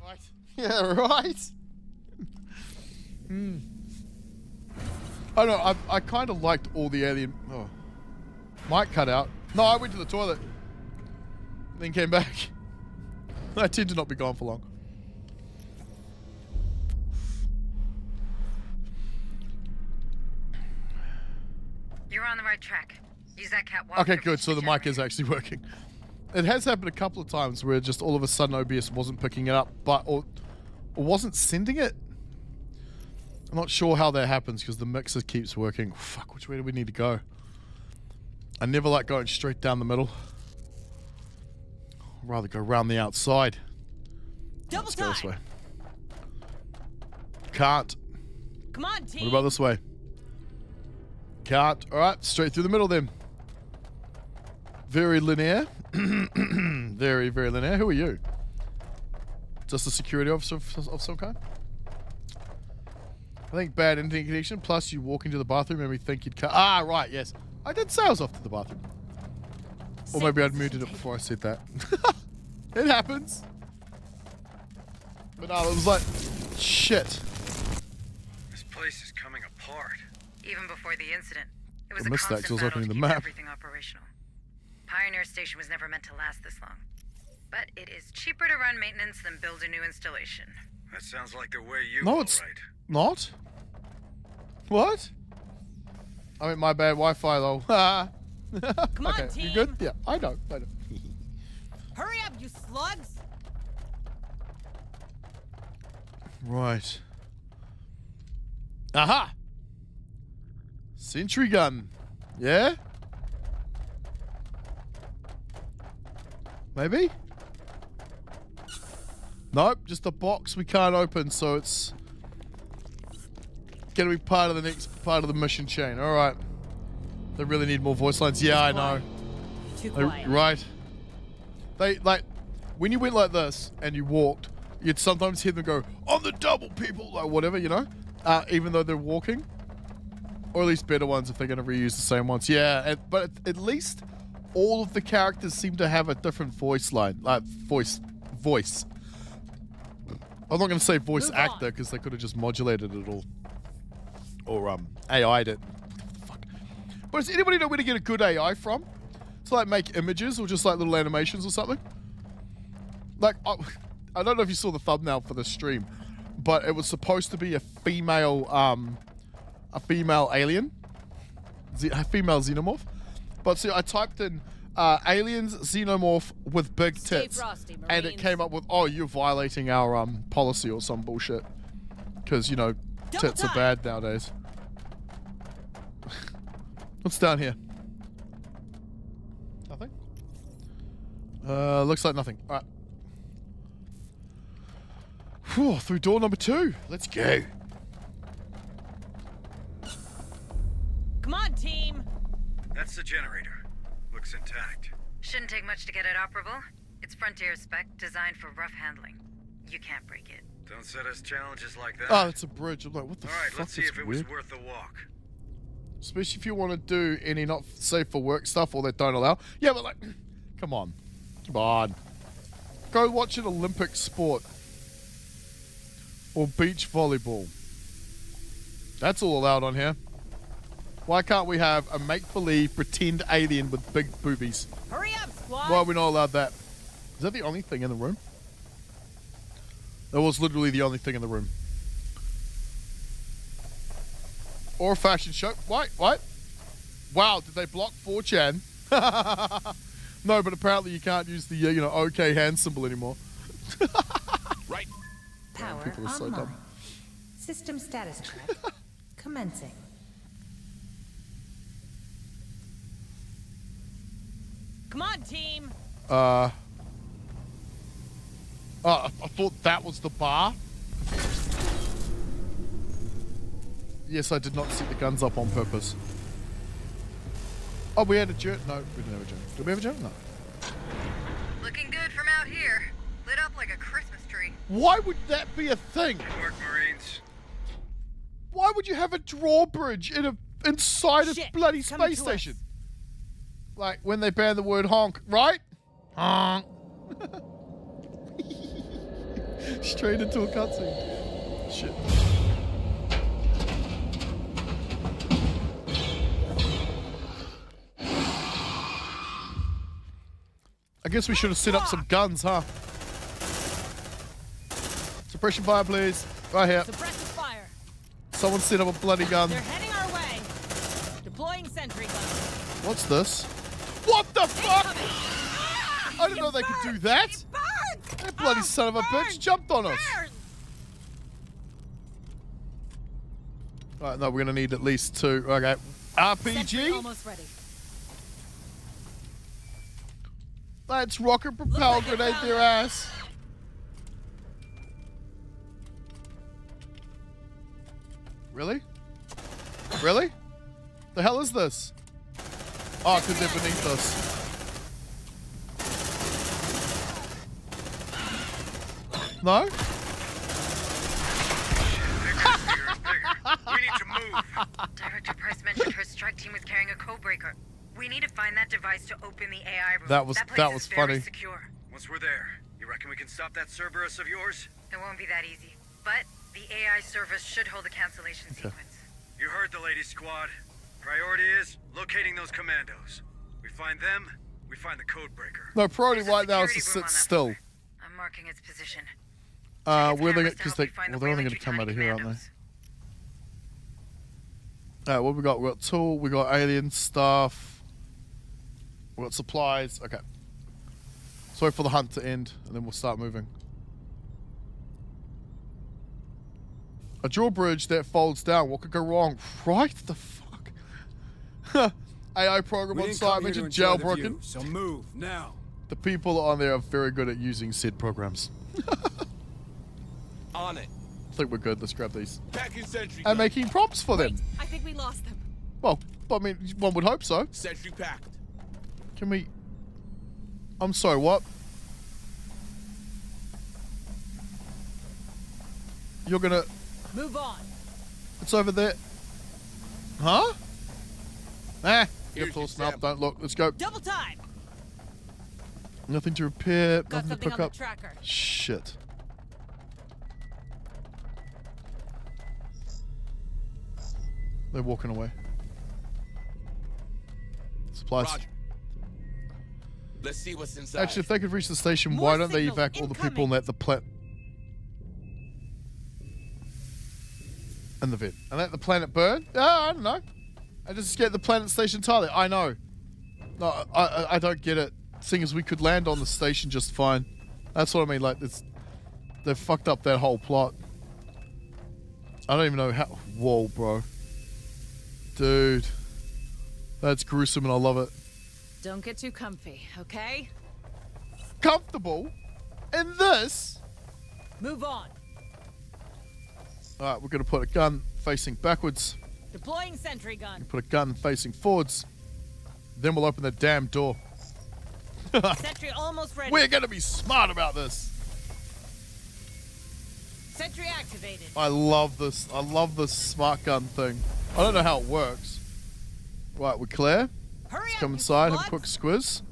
Right. Yeah, right. Hmm. I don't know. I, I kind of liked all the alien. Oh. Might cut out. No, I went to the toilet. Then came back. I tend to not be gone for long. You're on the right track. Use that cat Okay, good. So the mic is actually working. It has happened a couple of times where just all of a sudden OBS wasn't picking it up, but or, or wasn't sending it. I'm not sure how that happens because the mixer keeps working. Fuck, which way do we need to go? I never like going straight down the middle. I'd rather go around the outside. Double Let's go this way. Can't. Come on, team. What about this way? Can't. All right, straight through the middle then. Very linear. very, very linear. Who are you? Just a security officer of, some kind? I think bad internet connection. Plus, you walk into the bathroom and we think you'd. Ah, right, yes. I did say I was off to the bathroom. Or maybe I'd muted it before I said that. it happens. But no, it was like, shit. This place is coming apart. Even before the incident, it was I a missed that 'cause I constant was battle opening to the keep map. everything operational. Pioneer Station was never meant to last this long. But it is cheaper to run maintenance than build a new installation. That sounds like the way you No, all it's right. not. What? I mean, my bad Wi-Fi though. Come on, okay, team. you good? Yeah, I know. I know. Hurry up, you slugs. Right. Aha! Sentry gun. Yeah? Maybe? Nope, just a box we can't open, so it's gonna be part of the next part of the mission chain. Alright. They really need more voice lines. Yeah, I know. Too They- right. They like when you went like this and you walked, you'd sometimes hear them go on the double, people, or whatever, you know. Uh, even though they're walking, or at least better ones if they're going to reuse the same ones. Yeah, and, but at, least all of the characters seem to have a different voice line, like voice, voice. I'm not going to say voice Move actor because they could have just modulated it all, or um AI'd it. Fuck. But does anybody know where to get a good AI from? To like make images or just like little animations or something? Like, I, I don't know if you saw the thumbnail for the stream, but it was supposed to be a female, um, a female alien, a female xenomorph. But see, I typed in uh, aliens xenomorph with big Stay tits, frosty, and it came up with, oh, you're violating our um policy or some bullshit, because you know Double tits are bad nowadays. What's down here? Nothing. Uh, looks like nothing. All right. Whew, through door number two. Let's go. Come on, team. That's the generator. Looks intact. Shouldn't take much to get it operable. It's Frontier spec, designed for rough handling. You can't break it. Don't set us challenges like that. Oh, it's a bridge. I'm like, what the fuck? all right, fuck? let's see That's if it weird. was worth the walk. Especially if you want to do any not safe for work stuff or that don't allow. Yeah, but like, come on, come on. Go watch an Olympic sport or beach volleyball. That's all allowed on here. Why can't we have a make-believe pretend alien with big boobies? Hurry up, squad. Why are we not allowed that? Is that the only thing in the room? That was literally the only thing in the room. Or a fashion show. Wait, what? Wow, did they block 4chan? no, but apparently you can't use the, uh, you know, OK hand symbol anymore. Right. Power people are so online. dumb. System status check. Commencing. Come on, team. Uh. Oh, I I thought that was the bar. Yes, I did not set the guns up on purpose. Oh, we had a journey. No, we didn't have a journey. Did we have a journey? No. Looking good from out here. Lit up like a Christmas tree. Why would that be a thing? Good work, Marines. Why would you have a drawbridge in a inside a bloody coming space station? us. Station. Like when they ban the word honk, right? Honk. Straight into a cutscene. Shit. I guess we should have set up some guns, huh? Suppression fire, please. Right here. Suppressive fire. Someone set up a bloody gun. They're heading our way. Deploying sentry gun. What's this? What the fuck? I didn't know they could do that. That bloody Oh, son of a bitch jumped on us. Right, no, we're gonna need at least two. Okay. RPG? almost ready. Let's rocket propel like grenade their ass. Really? Really? The hell is this? Oh, because they're beneath us. No? We need to move. Director Price mentioned her strike team was carrying a code breaker. We need to find that device to open the AI room. That was- that, place that is was very funny. secure. Once we're there, you reckon we can stop that Cerberus of yours? It won't be that easy. But the AI service should hold a cancellation sequence. You heard the lady squad. Priority is locating those commandos. We find them, we find the code breaker. No, priority right now is to sit still. floor. I'm marking its position. Uh, Check where they cameras to because they well they're only going to come out of here, aren't they? Alright, what we got? We got tool, we got alien stuff, we got supplies. Okay. Sorry for the hunt to end, and then we'll start moving. A drawbridge that folds down. What could go wrong? Right the fuck. AI program on site come mentioned jailbroken. view, so move now. The people on there are very good at using said programs. On it. I think we're good. Let's grab these. Packing sentry And making props for them. I think we lost them. Well, I mean, one would hope so. Sentry packed. Can we? I'm sorry. What? You're gonna? Move on. It's over there. Huh? Ah. Here's Get full your snap. Don't look. Let's go. Double time. Nothing to repair. Got nothing to pick up. tracker. Shit. They're walking away. Supplies. Roger. Let's see what's inside. Actually, if they could reach the station, More why don't they signals evac all the people incoming. and let the planet and the vid and let the planet burn? Oh, I don't know. I just get the planet station entirely. I know. No, I, I I don't get it. Seeing as we could land on the station just fine. That's what I mean. Like it's they've fucked up that whole plot. I don't even know how. Whoa, bro. Dude, that's gruesome, and I love it. Don't get too comfy, okay? Comfortable in this. Move on. All right, we're gonna put a gun facing backwards. Deploying sentry gun. Put a gun facing forwards. Then we'll open the damn door. Sentry almost ready. We're gonna be smart about this. Sentry activated. I love this. I love this smart gun thing. I don't know how it works. Right, we're clear. Hurry Let's up. come inside and sluts. quick squiz.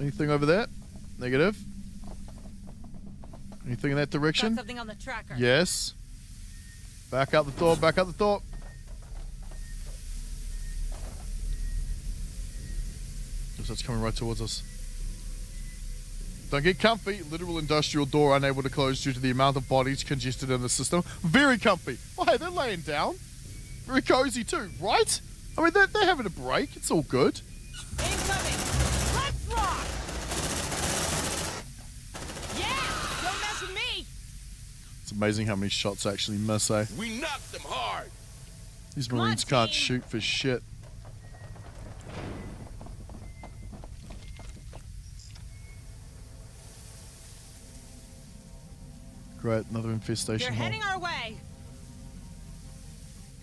Anything over there? Negative. Anything in that Got direction? something on the tracker. Yes. Back out the door, back out the door. Yes, that's coming right towards us. Don't get comfy. Literal industrial door unable to close due to the amount of bodies congested in the system. Very comfy. Oh, hey, they're laying down. Very cozy too, right? I mean, they're, they're having a break. It's all good. Incoming. Let's rock. Yeah. Don't mess with me. It's amazing how many shots actually miss, eh? We knocked them hard. These Come on, Marines can't shoot for shit. Great, another infestation. They're hole. heading our way.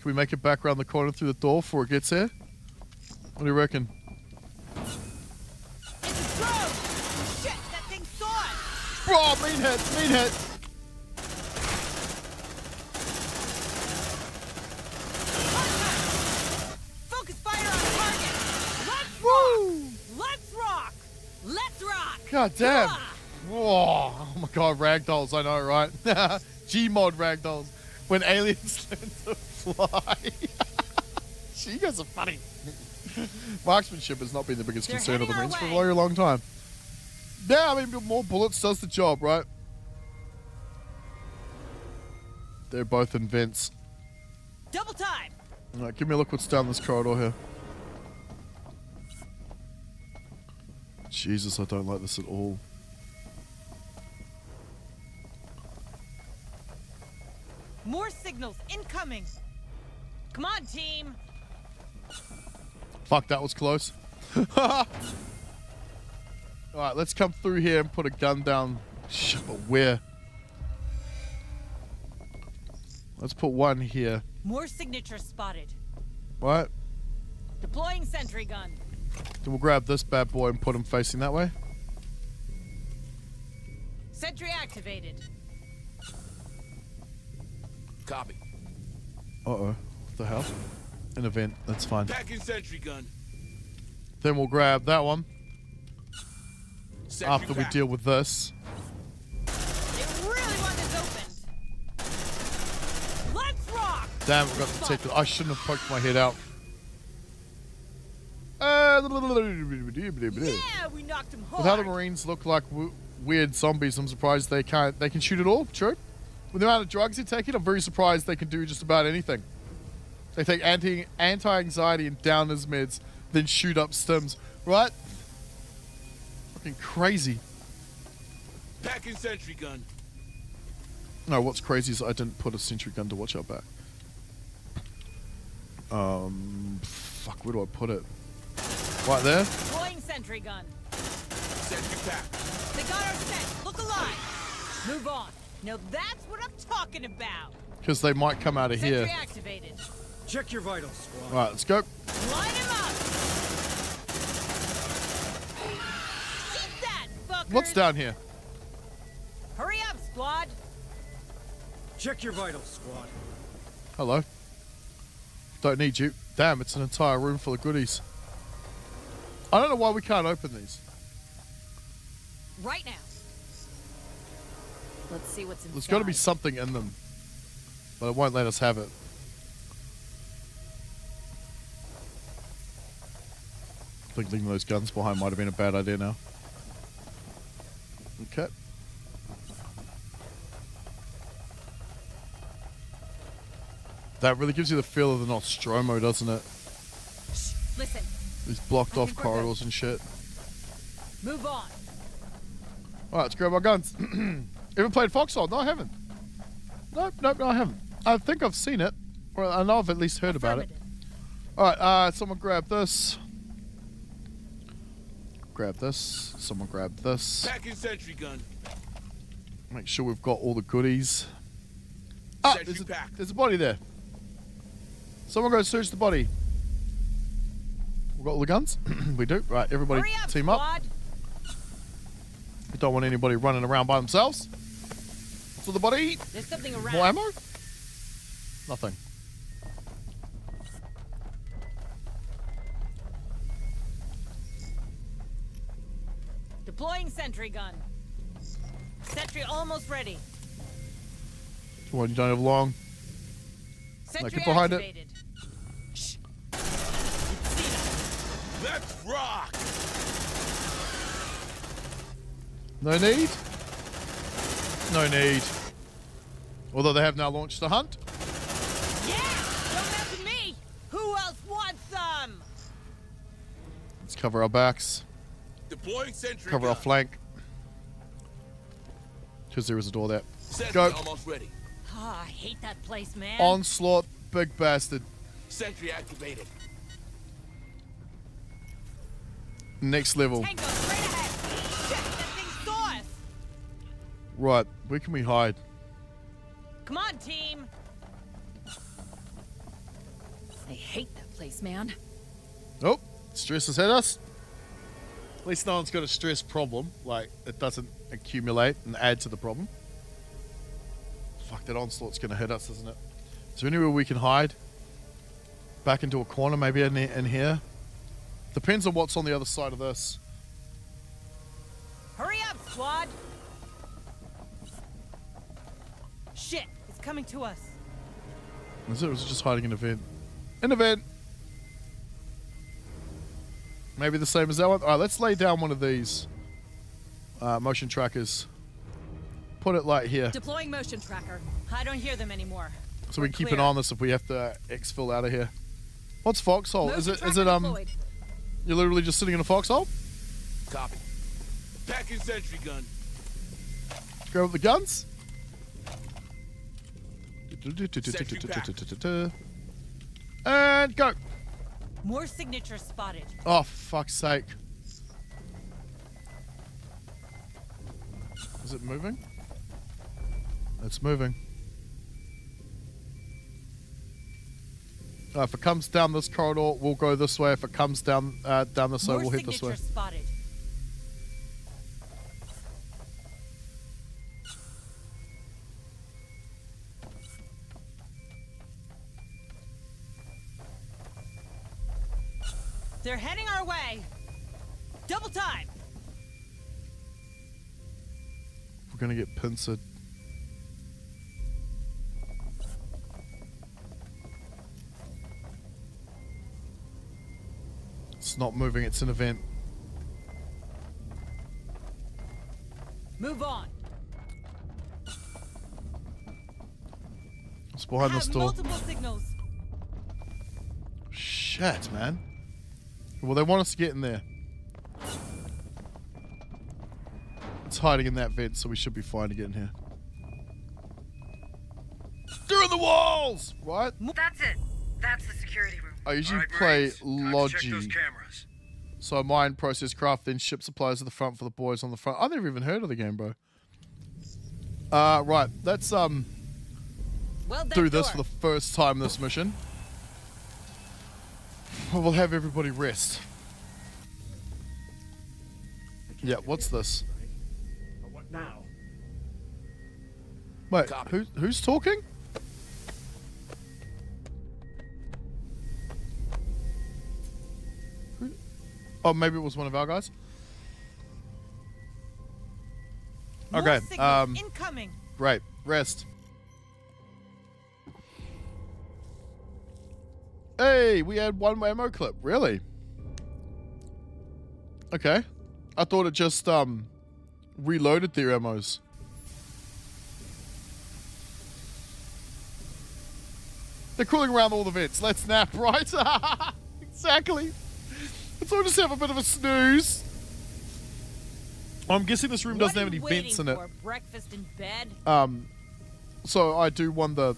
Can we make it back around the corner through the door before it gets here? What do you reckon? It's a drone. Shit, that thing saw us. Oh, mean hit, mean hit. God damn. Whoa. Oh my god, ragdolls, I know, right? Gmod ragdolls. When aliens learn to fly. Gee, you guys are funny. Marksmanship has not been the biggest They're concern of the Marines for a very long time. Yeah, I mean, more bullets does the job, right? They're both in vents. Double time. All right, give me a look what's down this corridor here. Jesus, I don't like this at all. More signals incoming. Come on, team. Fuck, that was close. Alright, let's come through here and put a gun down. Shit, but where? Let's put one here. More signatures spotted. What? Deploying sentry gun. Then we'll grab this bad boy and put him facing that way. Sentry activated. Copy. Uh oh. What the hell? An event. That's fine. Packing sentry gun. Then we'll grab that one Sentry after we deal with this. They really want this opened. Let's rock. Damn, we got detected. I shouldn't have poked my head out. Uh, Yeah, we knocked him hard. With how the Marines look like w- weird zombies, I'm surprised they can't. They can shoot at all. True. With the amount of drugs they're taking, I'm very surprised they can do just about anything. They take anti anti anxiety and downers meds, then shoot up stims. Right? Fucking crazy. Packing sentry gun. No, what's crazy is I didn't put a sentry gun to watch out back. Um, fuck, where do I put it? Right there. Deploying sentry gun. Sentry pack. They got our scent. Look alive. Move on. Now that's what I'm talking about. Because they might come out of here. Sentry activated. Check your vitals, squad. Right, let's go. Line him up. Eat that, fuckers. What's down here? Hurry up, squad. Check your vitals, squad. Hello. Don't need you. Damn, it's an entire room full of goodies. I don't know why we can't open these. Right now. Let's see what's inside. There's got to be something in them. But it won't let us have it. I think leaving those guns behind might have been a bad idea now. Okay. That really gives you the feel of the Nostromo, doesn't it? Listen. These blocked I off think we're good. corridors and shit. Move on. Alright, let's grab our guns. Ever played Foxhole? No, I haven't. Nope, nope, no, I haven't. I think I've seen it. Or I know I've at least heard about it. Alright, uh, someone grab this. Grab this. Someone grab this. Packing sentry gun. Make sure we've got all the goodies. Ah, there's a, there's a body there. Someone go search the body. We've got all the guns? we do. Right, everybody Hurry up, team up. squad. We don't want anybody running around by themselves. So the body. There's something around. More ammo? Nothing. Deploying sentry gun. Sentry almost ready. Come on, you don't have long. Sentry get behind it. activated. Let's rock. No need? No need. Although they have now launched the hunt. Yeah! Don't mess with me! Who else wants some? Let's cover our backs, Deploying sentry cover gun. our flank. Because there is a door there. Sentry Go. almost ready. Ah, I hate that place, man. Onslaught, big bastard. Sentry activated. Next level. Tango straight ahead. Shit, that thing saw level. Right, where can we hide? Come on, team. I hate that place, man. Oh, stress has hit us. At least no one's got a stress problem. Like, it doesn't accumulate and add to the problem. Fuck, that onslaught's going to hit us, isn't it? Is there anywhere we can hide? Back into a corner, maybe in, in here? Depends on what's on the other side of this. Hurry up, squad. Shit, it's coming to us. Is it, or was it just hiding in a vent? In a vent! Maybe the same as that one? Alright, let's lay down one of these uh, motion trackers. Put it like here. Deploying motion tracker. I don't hear them anymore. So we We're can keep an eye on this if we have to exfil out of here. What's foxhole? Is it is it um deployed. You're literally just sitting in a foxhole? Copy. Packing sentry gun. Grab up the guns. And go. More signatures spotted. Oh fuck's sake. Is it moving? It's moving. Uh, if it comes down this corridor, we'll go this way. If it comes down uh, down this way, More we'll hit this way. spotted. They're heading our way. Double time. We're gonna get pincered. It's not moving. It's an event. Move on. It's behind Have this door. multiple signals. Shit, man. Well, they want us to get in there. It's hiding in that vent, so we should be fine to get in here. Through the walls! Right? That's it. That's the security room. I usually Alright, play Marines, time to check those Logi. cameras. So I mine, process, craft, then ship supplies to the front for the boys on the front. I never even heard of the game, bro. Uh, right. Let's um Well, do this for the first time this mission. We'll have everybody rest. Yeah, what's this? What now? Wait, Copy. who, who's talking? Oh, maybe it was one of our guys. Okay, um, incoming. Great. Rest. Hey, we had one ammo clip. Really? Okay. I thought it just um reloaded their ammos. They're crawling around all the vents. Let's nap, right? exactly. Let's all just have a bit of a snooze. I'm guessing this room doesn't have any vents in it. for? Breakfast in bed. Um, so I do wonder.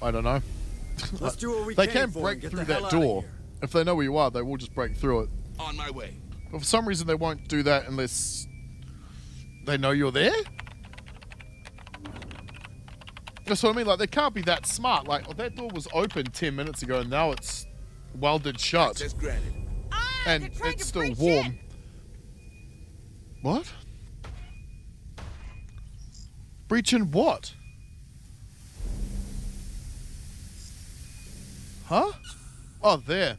I don't know. Let's do what we They came can for break through that door. If they know where you are, they will just break through it. On my way. But for some reason, they won't do that unless they know you're there. That's what I mean. Like they can't be that smart. Like oh, that door was open ten minutes ago, and now it's welded shut, Access granted. Ah, and they're it's still warm. in. What? Breaching what? Huh? Oh, there.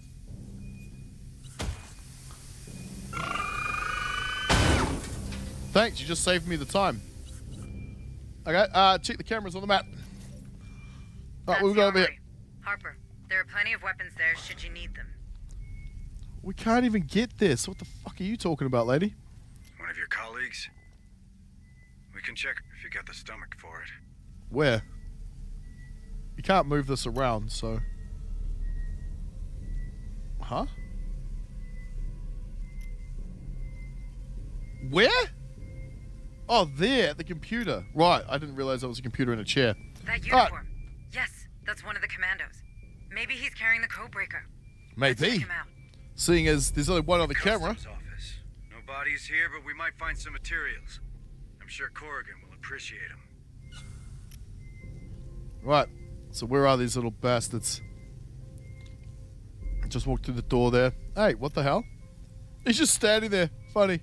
Thanks, you just saved me the time. Okay, uh, check the cameras on the map. Alright, That's we'll the here. Harper, there are plenty of weapons there should you need them. We can't even get this. What the fuck are you talking about, lady? One of your colleagues? We can check if you got the stomach for it. Where? You can't move this around, so. Huh? Where? Oh, there, at the computer. Right, I didn't realize there was a computer in a chair. That Alright. uniform. Yes, that's one of the commandos. Maybe he's carrying the codebreaker. Let's check Maybe. him out. Seeing as there's only one on the camera. Customs office. No bodies here, but we might find some materials. I'm sure Corrigan will appreciate them. Right, so where are these little bastards? I just walked through the door there. Hey, what the hell? He's just standing there. Funny.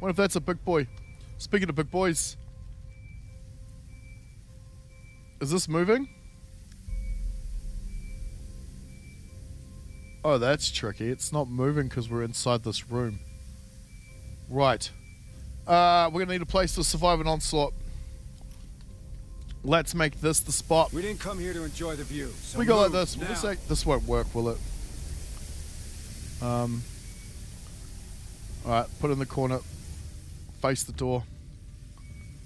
What if that's a big boy? Speaking of big boys. Is this moving? Oh, that's tricky. It's not moving because we're inside this room. Right. Uh, we're gonna need a place to survive an onslaught. Let's make this the spot. We didn't come here to enjoy the view. So we go like this. Now. This, ain't- this won't work, will it? Um. All right, put it in the corner. Face the door.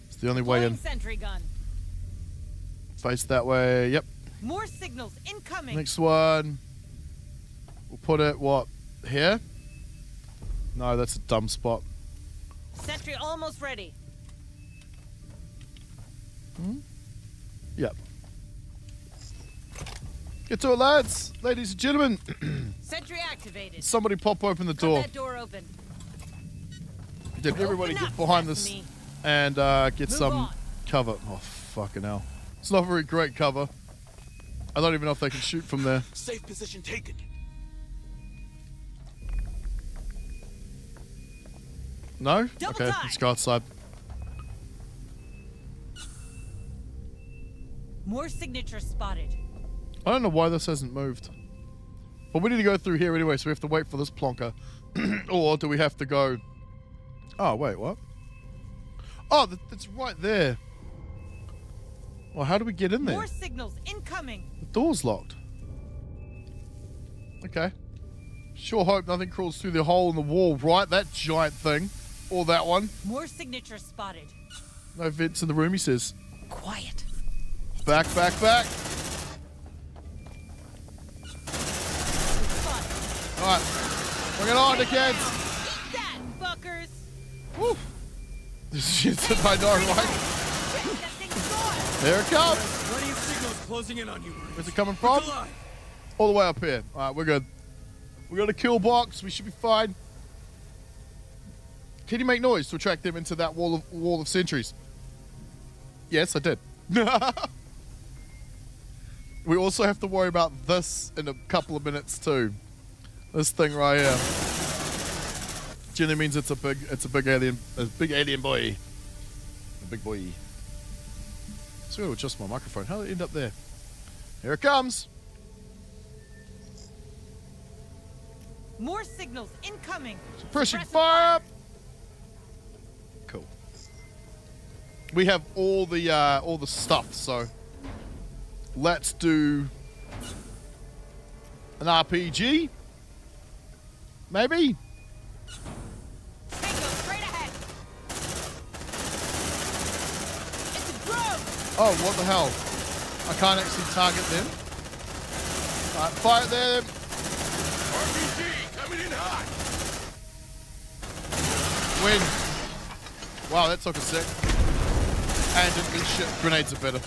It's the only way in. sentry gun. Face that way. Yep. More signals incoming. Next one. We'll put it what here? No, that's a dumb spot. Sentry almost ready. Hmm? Yep. Get to it, lads, ladies and gentlemen. Sentry activated. Somebody pop open the Cut door. that door open. Did everybody Open get behind this Sesame. and uh, get Move some on. cover? Oh fucking hell! It's not very great cover. I don't even know if they can shoot from there. Safe position taken. No? Okay, let's go outside. More signatures spotted. I don't know why this hasn't moved. But we need to go through here anyway, so we have to wait for this plonker. or do we have to go... Oh, wait, what? Oh, th- it's right there. Well, how do we get in there? More signals incoming. The door's locked. Okay. Sure hope nothing crawls through the hole in the wall, right? That giant thing. Or that one. More signatures spotted. No vents in the room, he says. Quiet. Back, back, back. Alright. Bring it on, dickheads. Eat that, fuckers. Woo. This shit's I know, right? Shit, that thing's gone. Here it comes. Plenty of signals closing in on you. Where's it coming from? All the way up here. Alright, we're good. We got a kill box. We should be fine. Can you make noise to attract them into that wall of wall of sentries? Yes, I did. we also have to worry about this in a couple of minutes too. This thing right here. Generally means it's a big it's a big alien a big alien boy. A big boy. So gonna adjust my microphone. How did it end up there? Here it comes. More signals incoming. Suppressing Suppressing fire We have all the uh, all the stuff, so let's do an RPG. Maybe. Tango straight ahead. It's a drone. Oh, what the hell? I can't actually target them. Alright, fire them. RPG coming in hot. Win. Wow, that took a sec. And shit. Grenades are better.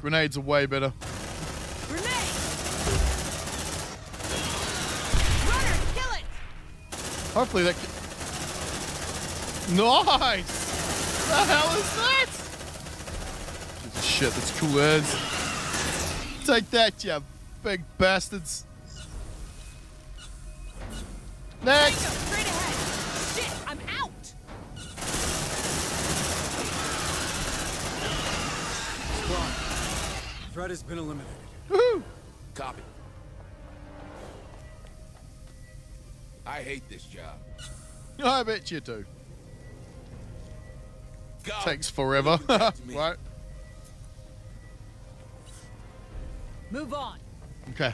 Grenades are way better. Hopefully that. Ca- nice. The hell is that? Of Shit, that's cool as. Take that, you big bastards. Next. Threat has been eliminated. Woohoo. Copy. I hate this job. I bet you do. God. Takes forever, Back right? Move on. Okay.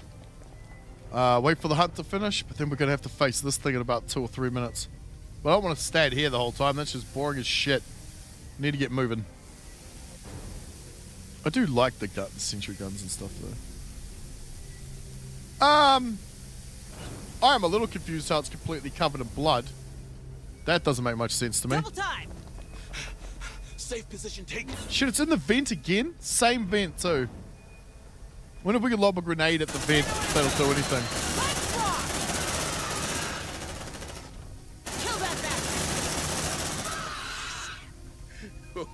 Uh, wait for the hunt to finish, but then we're gonna have to face this thing in about two or three minutes. But I don't want to stand here the whole time. That's just boring as shit. Need to get moving. I do like the gun, the sentry guns and stuff though. Um, I am a little confused how it's completely covered in blood. That doesn't make much sense to me. Double time. Safe position taken. Shit, it's in the vent again. Same vent too. Wonder if we could lob a grenade at the vent. if That'll do anything.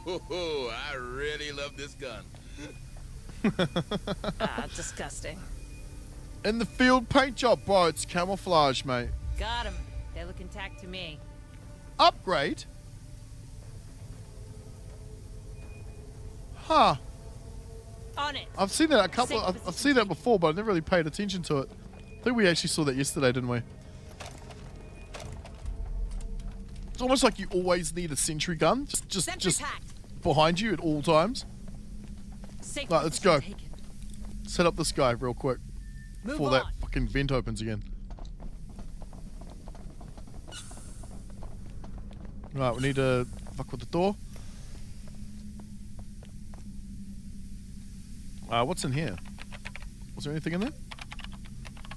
Bastard. Oh, I really love this gun. Ah, disgusting. In the field paint job, bro. It's camouflage, mate. Got him. They look intact to me. Upgrade? Huh. On it. I've seen that a couple. Safe I've, I've seen that before, but I've never really paid attention to it. I think we actually saw that yesterday, didn't we? It's almost like you always need a sentry gun, just just Sentry just packed. Behind you at all times. Safe Right, let's go. taken. Set up this guy real quick Move before on. that fucking vent opens again. Right, we need to fuck with the door. Uh, what's in here? Was there anything in there?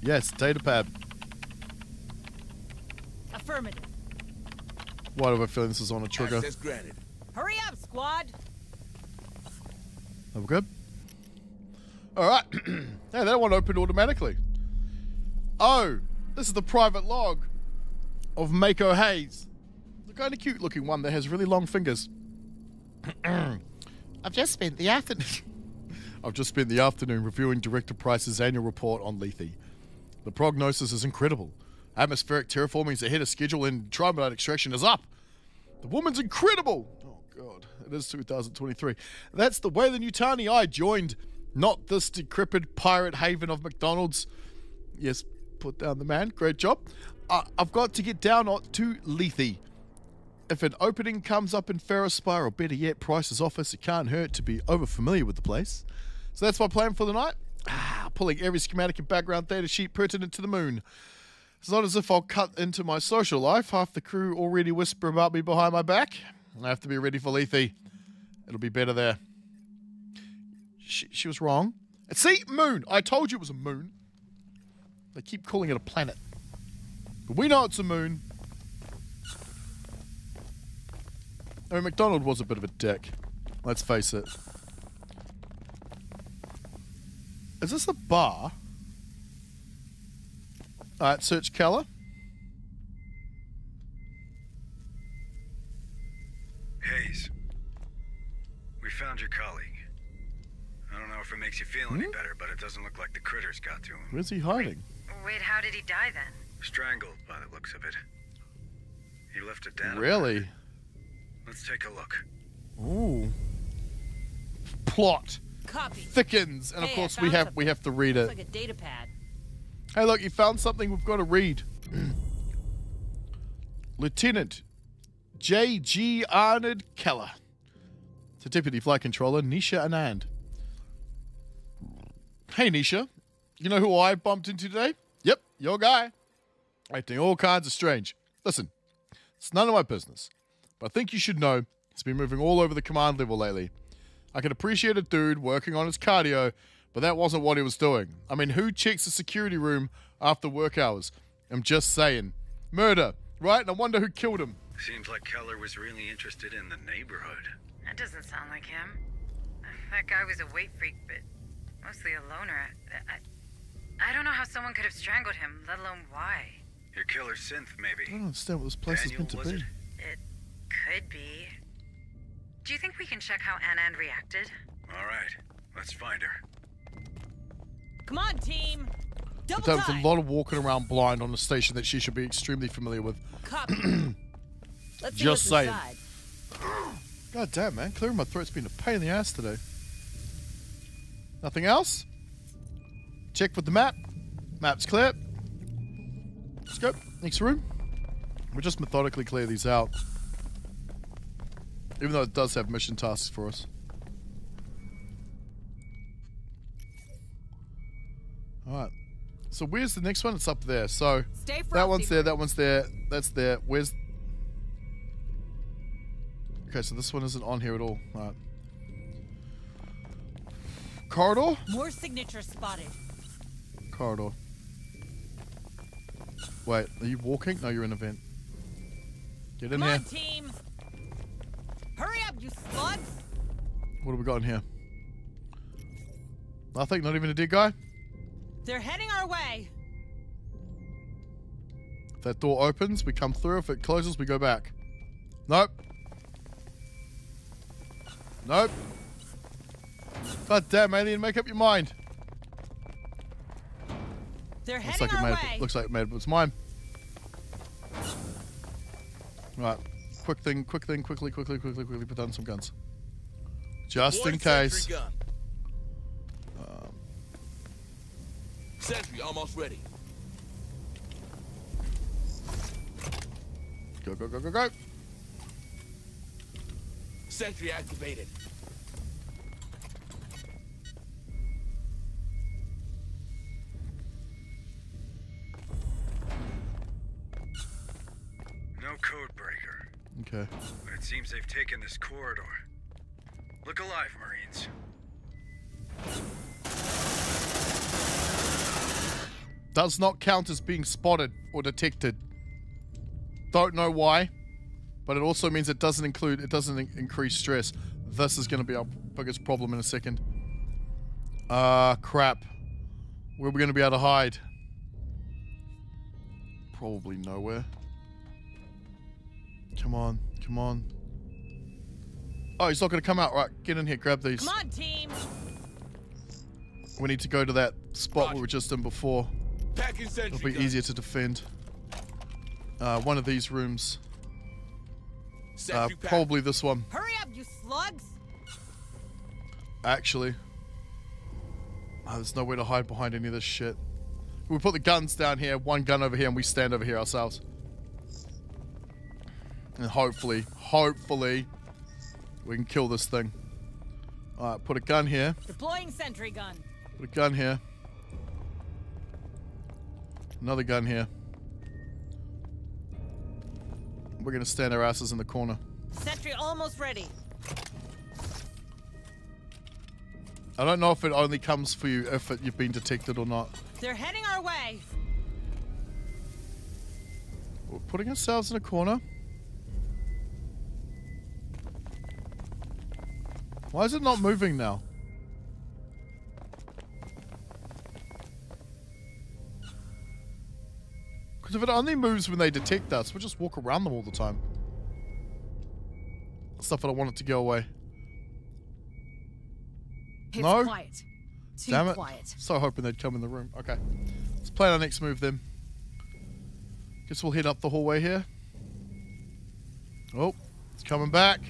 Yes, data pad. Affirmative. Why do I feel this is on a trigger? Access granted. Hurry up, squad. Are we good? Alright. hey, that one opened automatically. Oh, this is the private log of Mako Hayes. The kind of cute looking one that has really long fingers. I've just spent the afternoon. I've just spent the afternoon reviewing Director Price's annual report on Lethe. The prognosis is incredible. Atmospheric terraforming is ahead of schedule and trimonite extraction is up. The woman's incredible. God, it is 2023. That's the Weyland-Yutani I joined, not this decrepit pirate haven of McDonald's. Yes, put down the man. Great job. Uh, I've got to get down to Lethe. If an opening comes up in Ferrospire, or better yet, Price's office, it can't hurt to be over familiar with the place. So that's my plan for the night. Ah, pulling every schematic and background data sheet pertinent to the moon. It's not as if I'll cut into my social life. Half the crew already whisper about me behind my back. I have to be ready for Lethe. It'll be better there. She, she was wrong. See, moon. I told you it was a moon. They keep calling it a planet. But we know it's a moon. I mean, McDonald was a bit of a dick. Let's face it. Is this a bar? Alright, search Keller. Hayes. We found your colleague. I don't know if it makes you feel any hmm? better, but it doesn't look like the critters got to him. Where's he hiding? Wait, how did he die then? Strangled by the looks of it. He left a data. Really? Let's take a look. Ooh. Plot Copy. thickens, and of Hey, I course we have something. we have to read Looks it. like a data pad. Hey, look, you found something we've got to read. Lieutenant J.G. Arnold Keller to Deputy Flight Controller Nisha Anand. Hey, Nisha. You know who I bumped into today? Yep, your guy. Acting all kinds of strange. Listen, it's none of my business, but I think you should know he's been moving all over the command level lately. I can appreciate a dude working on his cardio, but that wasn't what he was doing. I mean, who checks the security room after work hours? I'm just saying. Murder, right? And I wonder who killed him. Seems like Keller was really interested in the neighborhood. That doesn't sound like him. That guy was a weight freak, but mostly a loner. I, I, I don't know how someone could have strangled him, let alone why. Your killer synth, maybe. I don't understand what this place is Daniel, meant to was be. it? It could be. Do you think we can check how Anand reacted? All right, let's find her. Come on, team. Double That was a lot of walking around blind on a station that she should be extremely familiar with. Copy. Let's see Just what's saying. inside. God damn, man. Clearing my throat's been a pain in the ass today. Nothing else? Check with the map. Map's clear. Let's go. Next room. We'll just methodically clear these out. Even though it does have mission tasks for us. Alright. So where's the next one? It's up there. So Stay that one's there, that one's there, that's there. Where's Okay, so this one isn't on here at all. Alright. Corridor? More signatures spotted. Corridor. Wait, are you walking? No, you're in a vent. Get in Come here. on, team. Hurry up, you slugs. What have we got in here? Nothing, not even a dead guy? They're heading our way. If that door opens, we come through. If it closes, we go back. Nope. Nope. God damn alien, make up your mind. They're looks heading like our it made way. Looks like it made up its mind. Right. Quick thing, quick thing, quickly, quickly, quickly, quickly put down some guns. Just One in case. Gun. Um. Sentry almost ready. Go, go, go, go, go. Sentry activated. No code breaker, Okay. but it seems they've taken this corridor. Look alive, Marines. Does not count as being spotted or detected. Don't know why, but it also means it doesn't include, it doesn't in- increase stress. This is going to be our biggest problem in a second. Ah, crap. Where are we going to be able to hide? Probably nowhere. Come on, come on. Oh, he's not going to come out. Right, get in here, grab these. Come on, team. We need to go to that spot Roger. we were just in before. It'll be gun. easier to defend. Uh, one of these rooms. Uh, probably this one, Hurry up, you slugs. actually. Oh, there's nowhere to hide behind any of this shit. We put the guns down here, one gun over here, and we stand over here ourselves. And hopefully, hopefully, we can kill this thing. Alright, put a gun here. Deploying sentry gun. Put a gun here. Another gun here. We're gonna stand our asses in the corner. Sentry almost ready. I don't know if it only comes for you if it, you've been detected or not. They're heading our way. We're putting ourselves in a corner. Why is it not moving now? Because if it only moves when they detect us, we'll just walk around them all the time. Stuff that I want it to go away. It's No? quiet. Too Damn it. quiet. So hoping they'd come in the room. Okay. Let's plan our next move then. Guess we'll head up the hallway here. Oh, it's coming back.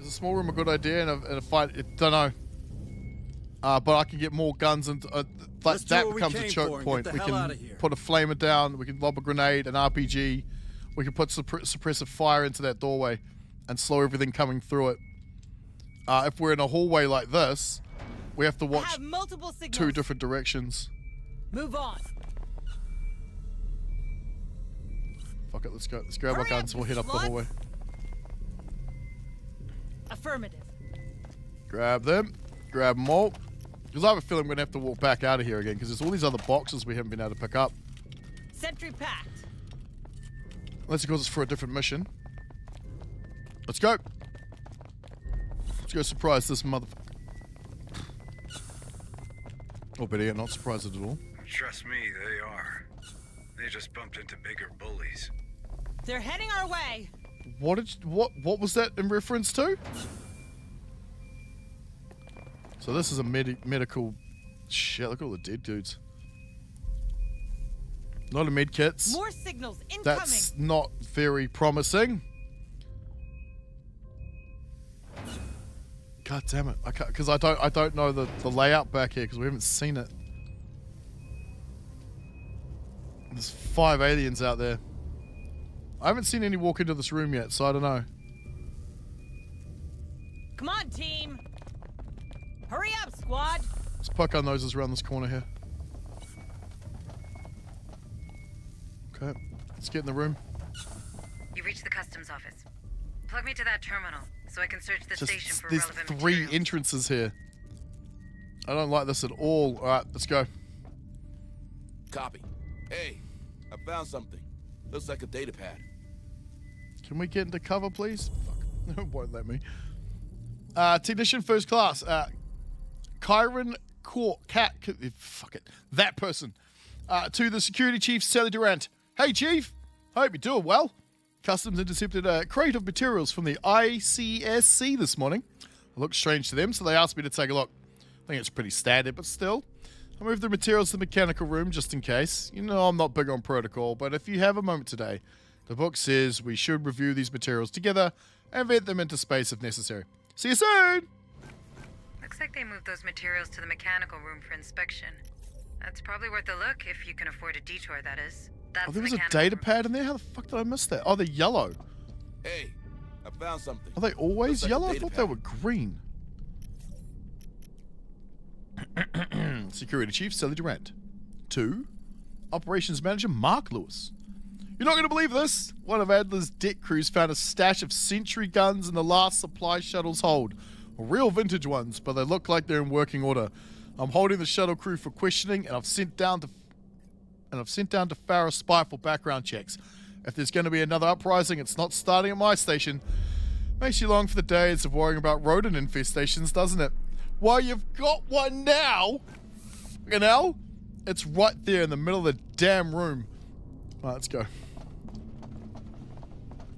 Is a small room a good idea in a, in a fight? I don't know. Uh, but I can get more guns and uh, th- Let's that becomes a choke point. we can put a flamer down. We can lob a grenade, an RPG. We can put suppre- suppressive fire into that doorway and slow everything coming through it. Uh, if we're in a hallway like this, we have to watch have multiple two different directions. Move on. Fuck it, let's go. Let's grab our Hurry up, guns. We'll head up the hallway. Affirmative. Grab them. Grab them all. Because I have a feeling we're going to have to walk back out of here again because there's all these other boxes we haven't been able to pick up. Sentry packed. Unless it goes for a different mission. Let's go. Let's go surprise this motherfucker. Or oh, better yet, not surprise it at all. Trust me, they are. They just bumped into bigger bullies. They're heading our way. What did you- what what was that in reference to? So this is a medi- medical shit. Look at all the dead dudes. Not a med kits. More signals incoming. That's not very promising. God damn it! I can't because I don't I don't know the the layout back here because we haven't seen it. There's five aliens out there. I haven't seen any walk into this room yet, so I don't know. Come on, team. Hurry up, squad. Let's poke our noses around this corner here. Okay, let's get in the room. You reached the customs office. Plug me to that terminal so I can search the station Just for there's relevant three materials. entrances here. I don't like this at all. All right, let's go. Copy. Hey, I found something. Looks like a data pad. Can we get into cover, please? Fuck, it won't let me. Uh, technician first class. Uh, Kyron Court. Cat. Fuck it. That person. Uh, to the security chief, Sally Durant. Hey, chief. Hope you're doing well. Customs intercepted a crate of materials from the ICSC this morning. It looked strange to them, so they asked me to take a look. I think it's pretty standard, but still. I moved the materials to the mechanical room just in case. You know, I'm not big on protocol, but if you have a moment today, the book says we should review these materials together and vent them into space if necessary. See you soon! Looks like they moved those materials to the mechanical room for inspection. That's probably worth a look if you can afford a detour, that is. That's Oh, there was a data room. pad in there? How the fuck did I miss that? Oh, they're yellow. Hey, I found something. Are they always like yellow? I data thought they were green. Security Chief Sally Durant. Two, Operations Manager Mark Lewis. You're not going to believe this. One of Adler's deck crews found a stash of sentry guns in the last supply shuttle's hold. Real vintage ones, but they look like they're in working order. I'm holding the shuttle crew for questioning, and I've sent down to and I've sent down to Farrah Spy for background checks. If there's going to be another uprising, it's not starting at my station. Makes you long for the days of worrying about rodent infestations, doesn't it? Well, you've got one now. You know, it's right there in the middle of the damn room. Right, let's go.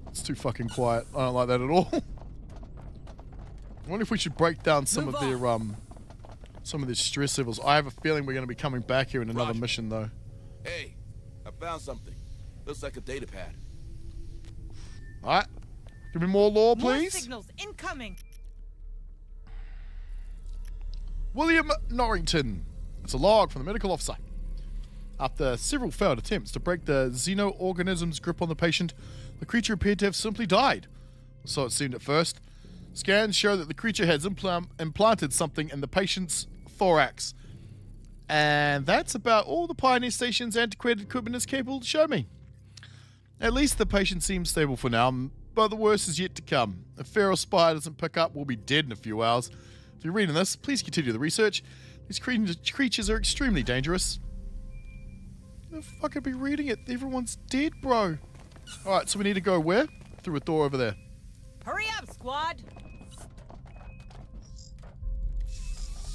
It's too fucking quiet. I don't like that at all. I wonder if we should break down some Move of their um, some of their stress levels. I have a feeling we're going to be coming back here in another Roger. mission, though. Hey, I found something. Looks like a data pad. All right, give me more lore, More please. signals incoming. William Norrington. It's a log from the medical officer. After several failed attempts to break the xenoorganism's grip on the patient, the creature appeared to have simply died. So it seemed at first. Scans show that the creature has implant- implanted something in the patient's thorax. And that's about all the Pioneer Station's antiquated equipment is capable to show me. At least the patient seems stable for now, but the worst is yet to come. If Feral Spy doesn't pick up, we'll be dead in a few hours. If you're reading this, please continue the research. These cre- creatures are extremely dangerous. The fuck I'd be reading it? Everyone's dead, bro. Alright, so we need to go where? Through a door over there. Squad.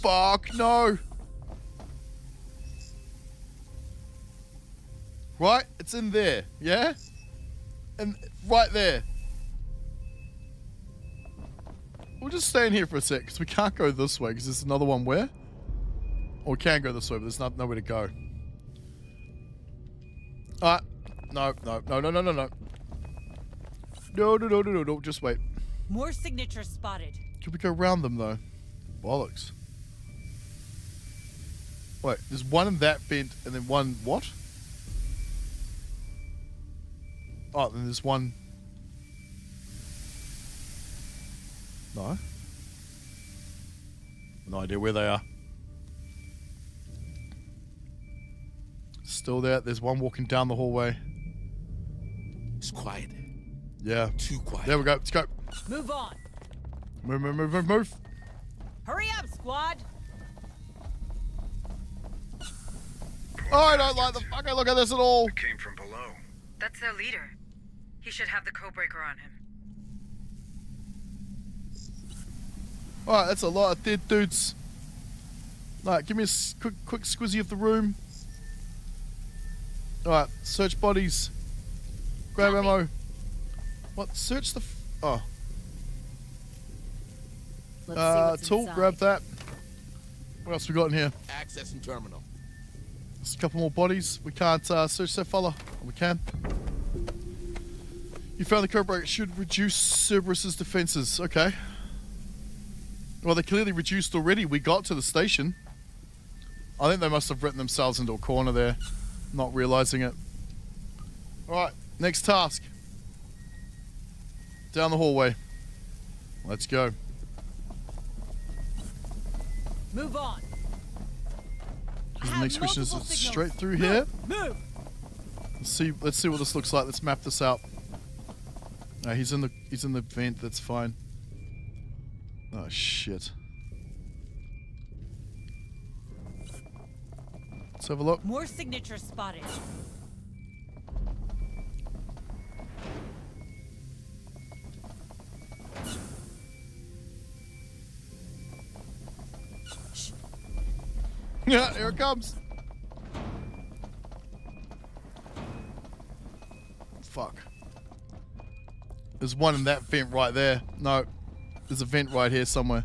Fuck no. Right, it's in there, yeah? And right there. We'll just stay in here for a sec, because we can't go this way, because there's another one where? Or we can go this way, but there's not, nowhere to go. Alright. No, no, no, no, no, no, no. No, no, no, no, no, no, just wait. More signatures spotted. Can we go around them though? Bollocks. Wait, there's one in that vent and then one what? Oh, then there's one. No. No idea where they are. Still there. There's one walking down the hallway. It's quiet. Yeah. Too quiet. There we go. Let's go. Move on. Move, move, move, move, move. Hurry up, squad. Oh, I don't like the fucking look at this at all. It came from below. That's their leader. He should have the codebreaker on him. Alright, that's a lot of dead dudes. Alright, give me a quick, quick squizzy of the room. Alright, search bodies. Grab Copy. ammo. What? Search the. F- oh. Let's Uh, tool, inside. grab that. What else we got in here? Access and terminal. Just a couple more bodies. We can't uh, search that fella. We can. You found the code break. It should reduce Cerberus's defenses. Okay. Well, they clearly reduced already. We got to the station. I think they must have written themselves into a corner there, not realizing it. Alright, next task. Down the hallway. Let's go. Move on. The next mission is signals. straight through Move, here. Move. Let's see. Let's see what this looks like. Let's map this out. No, he's in the he's in the vent. That's fine. Oh shit. Let's have a look. More signatures spotted. Here it comes. Fuck. There's one in that vent right there. No, there's a vent right here somewhere.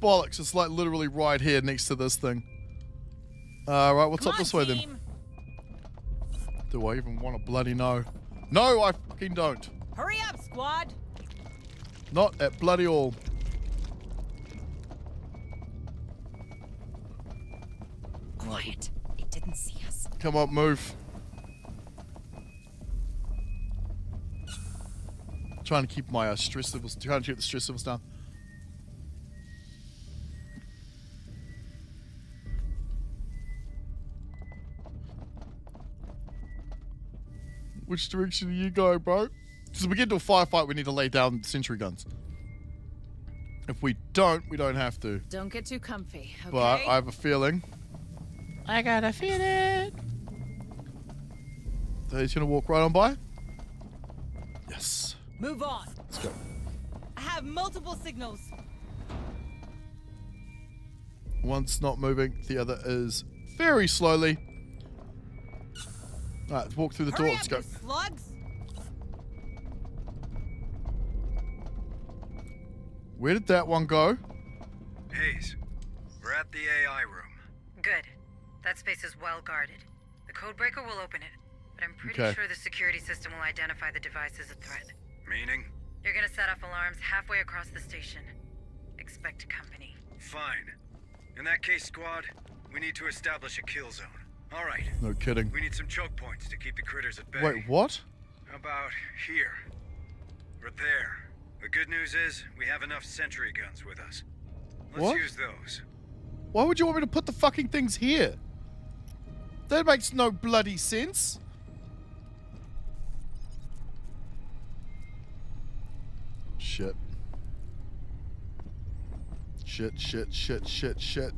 Bollocks! It's like literally right here next to this thing. Uh, right, what's Come up on, this way then? Do I even want to bloody know? No, I fucking don't. Hurry up, squad. Not at bloody all. Quiet. It didn't see Come on, move. Trying to keep my uh, stress levels, trying to keep the stress levels down. Which direction are you going, bro? Because if we get into a firefight, we need to lay down sentry guns. If we don't, we don't have to. Don't get too comfy, okay? But I have a feeling. I got to a feeling. That he's gonna walk right on by. Yes. Move on. Let's go. I have multiple signals. One's not moving, the other is very slowly. Alright, let's walk through the door. Hurry Let's go. you slugs! Where did that one go? Hayes, we're at the AI room. Good. That space is well guarded. The codebreaker will open it, but I'm pretty Okay. sure the security system will identify the device as a threat. Meaning? You're gonna set off alarms halfway across the station. Expect company. Fine. In that case, squad, we need to establish a kill zone. All right. No kidding. We need some choke points to keep the critters at bay. Wait, what? How about here? Or there? The good news is we have enough sentry guns with us. Let's What? use those. Why would you want me to put the fucking things here? That makes no bloody sense. Shit. Shit, shit, shit, shit, shit.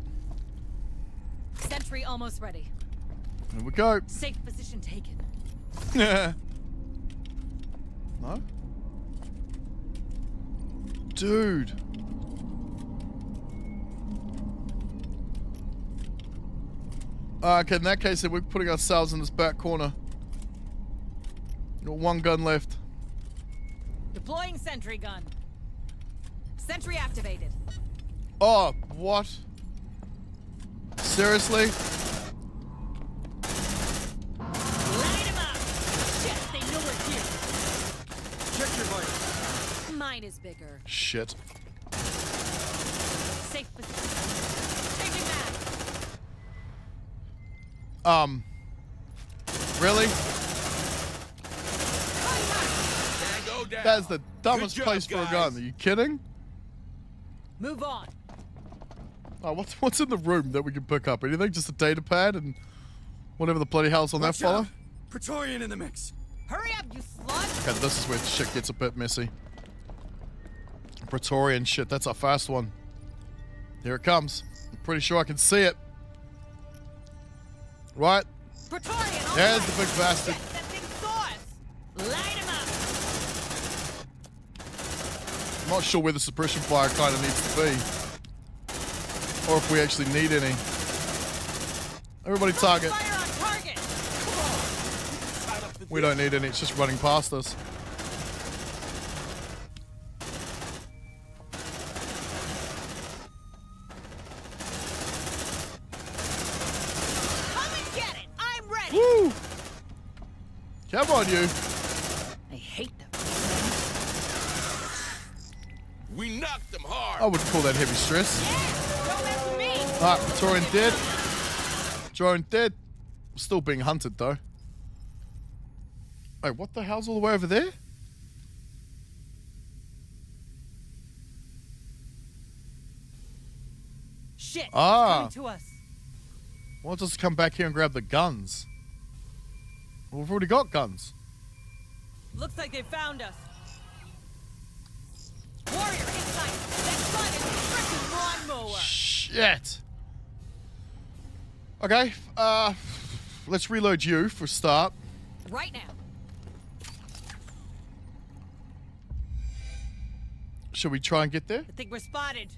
Sentry almost ready. Here we go. Safe position taken. no? Dude. Uh, okay, in that case, then we're putting ourselves in this back corner. Got one gun left. Deploying sentry gun. Sentry activated. Oh, what? Seriously? Light him up! Shit, they know we're here. Check your. Mine is bigger. Shit. Safe position. Taking that. Um. Really? That's the dumbest job, place for a gun. Are you kidding? Move on. Oh, what's what's in the room that we can pick up? Anything? Just a data pad and whatever the bloody hell's on that Watch fella? Praetorian in the mix. Hurry up, you slug! Okay, this is where shit gets a bit messy. Praetorian shit, that's our fast one. Here it comes. I'm pretty sure I can see it. Right? Praetorian, There's the the big bastard. Shit, that thing saw us! Light him up! I'm not sure where the suppression fire kind of needs to be. Or if we actually need any. Everybody target. Fire on target! We don't need any, it's just running past us. You. I hate them. We knocked them hard. I wouldn't call that heavy stress. Yeah! Don't mess with me! Alright, Praetorian dead. Drone dead. Still being hunted, though. Wait, what the hell's all the way over there? Shit! Ah. Coming to us. Why don't just come back here and grab the guns? Well, we've already got guns. Looks like they found us. Warrior inside. That gun is a freaking lawnmower. Shit. Okay, uh, let's reload you for start. Right now. Should we try and get there? I think we're spotted.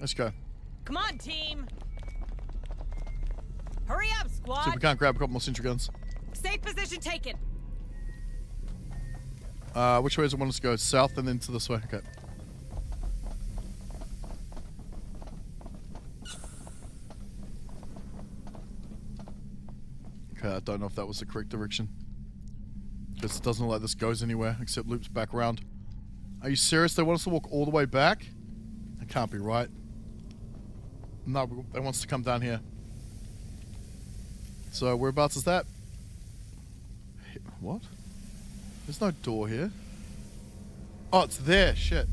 Let's go. Come on, team. Hurry up, squad. if we can't grab a couple more sentry guns. Position taken. Uh, which way does it want us to go? South and then to this way. Okay. Okay, I don't know if that was the correct direction. It doesn't look like this goes anywhere except loops back around. Are you serious? They want us to walk all the way back? That can't be right. No, they want us to come down here. So whereabouts is that? What? There's no door here. Oh, it's there. Shit.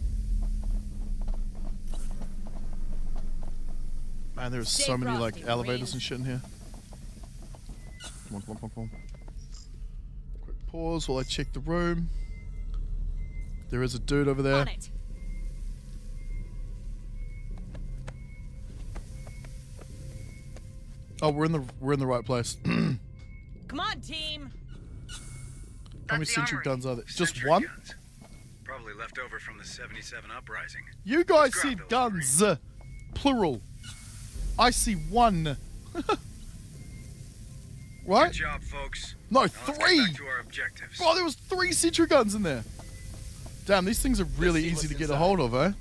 Man, there's so many like elevators and shit in here. Come on, come on, come on, come on. Quick pause while I check the room. There is a dude over there. Oh, we're in the we're in the right place. Come on, team. How many That's the sentry armory. guns are there? Just one? guns. Probably left over from the 77 uprising. You guys grab see guns, plural. I see one. right? Good job, folks. No, Now three. back to our objectives. Bro, there was three sentry guns in there. Damn, these things are really easy to get a hold of, eh?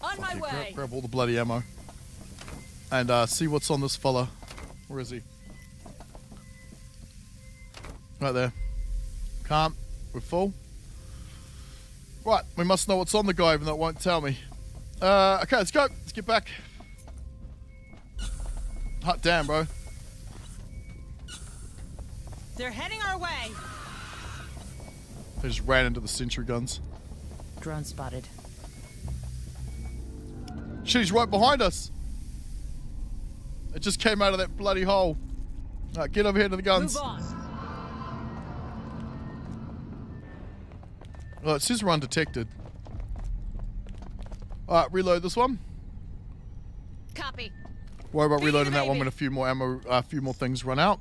On my Okay, way. grab, grab all the bloody ammo. And uh, see what's on this fella. Where is he? Right there. Calm. We're full. Right, we must know what's on the guy, even though it won't tell me. Uh, okay, let's go. Let's get back. Hot damn, bro. They're heading our way. They just ran into the sentry guns. Drone spotted. She's right behind us. It just came out of that bloody hole. Alright, get over here to the guns. Move on. Oh, it says we're undetected. Alright, reload this one. Copy. Worry about Feeding reloading that one when a few more ammo, a few more things run out.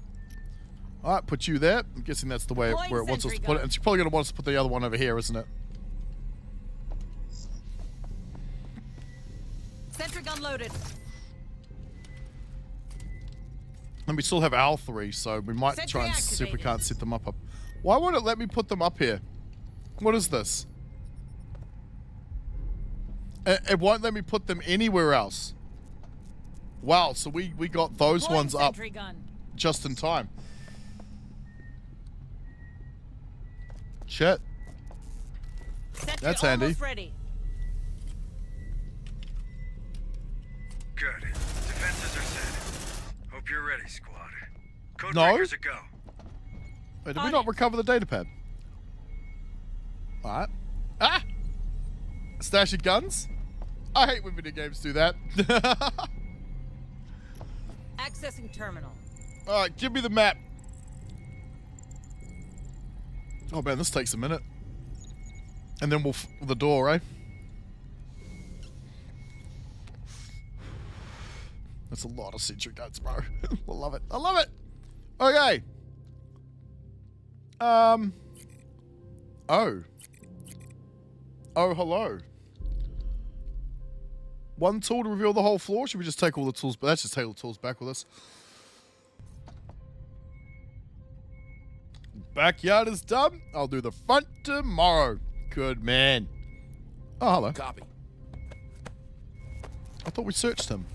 Alright, put you there. I'm guessing that's the way where it wants us to put it. And it's probably going to want us to put the other one over here, isn't it? Sentry gun loaded. And we still have our three, so we might Sentry try and see if we can't set them up. up. Why won't it let me put them up here? What is this? It, it won't let me put them anywhere else. Wow, so we, we got those ones up gun. just in time. Shit. Sentry That's handy. ready. Good. Defenses are set. Hope you're ready, squad. Code No. breakers go. Wait, did we not it. recover the data pad? Alright. Ah! Stash of guns? I hate when video games do that. Accessing terminal. Alright, give me the map. Oh man, this takes a minute. And then we'll f- the door, eh? That's a lot of sentry guns, bro. I love it. I love it. Okay. Um. Oh. Oh, hello. One tool to reveal the whole floor. Should we just take all the tools? But let's just take all the tools back with us. Backyard is done. I'll do the front tomorrow. Good man. Oh, hello. Copy. I thought we searched him.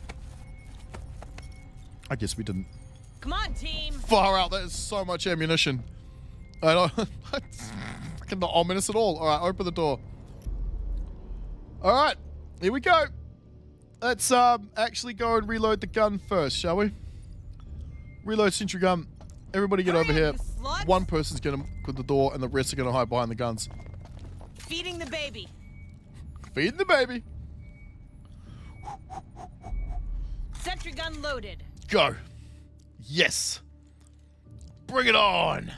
I guess we didn't. Come on, team. Far out. That is so much ammunition. I don't. It's fucking not ominous at all. All right, open the door. All right, here we go. Let's um actually go and reload the gun first, shall we? Reload sentry gun. Everybody get Hurry over here. sluts. One person's gonna with the door, and the rest are gonna hide behind the guns. Feeding the baby. Feeding the baby. Sentry gun loaded. Go. Yes. Bring it on.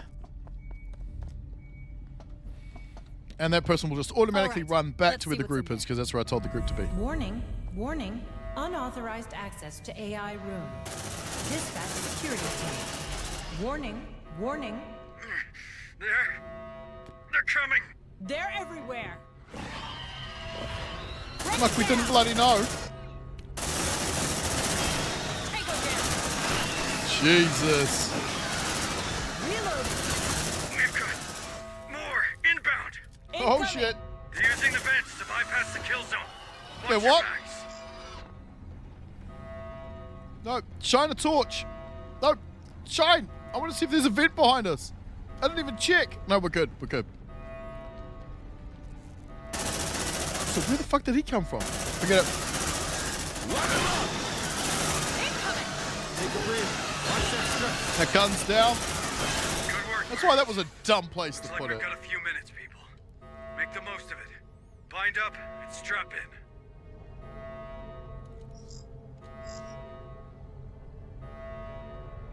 And that person will just automatically Alright, run back let's to where the group is because that's where I told the group to be. Warning, warning, unauthorized access to AI room. Dispatch security team. Warning, warning, They're... They're coming! They're everywhere. Like we didn't bloody know. Tango down. Jesus. Inbound! Oh shit. They're using the vents to bypass the kill zone. Watch Yeah, what? No, shine a torch. No, shine. I want to see if there's a vent behind us. I didn't even check. No, we're good. We're good. So where the fuck did he come from? Forget it. Incoming. That gun's down. Good work. That's why that was a dumb place to like put we've it. Make the most of it. Bind up and strap in.